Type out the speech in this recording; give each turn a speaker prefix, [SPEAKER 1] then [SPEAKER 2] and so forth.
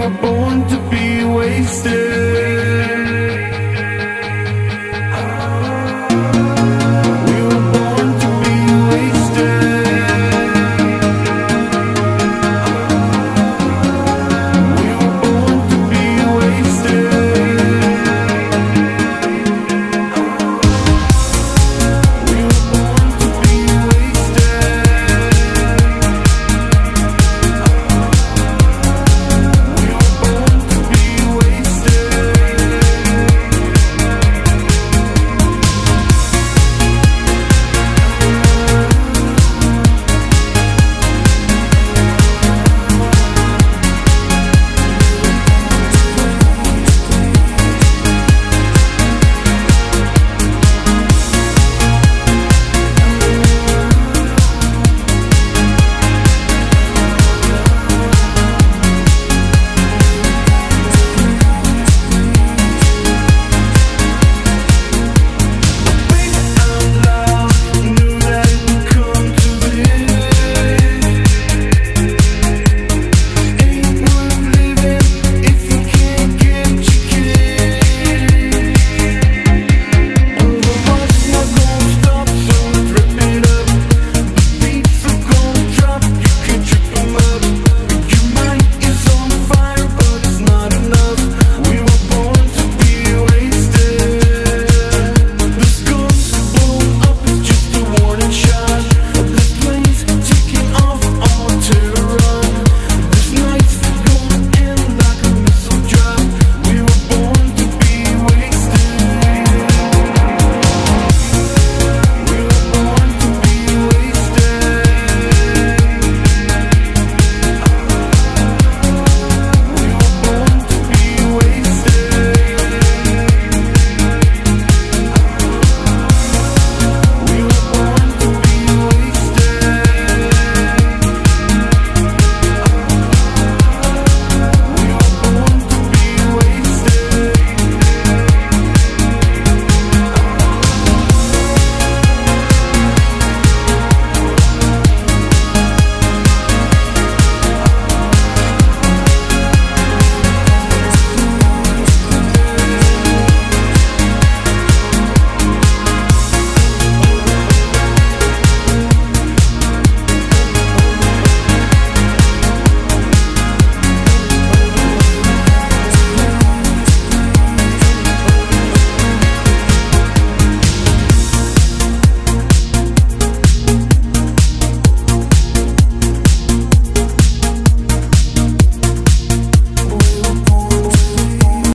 [SPEAKER 1] were born to be wasted.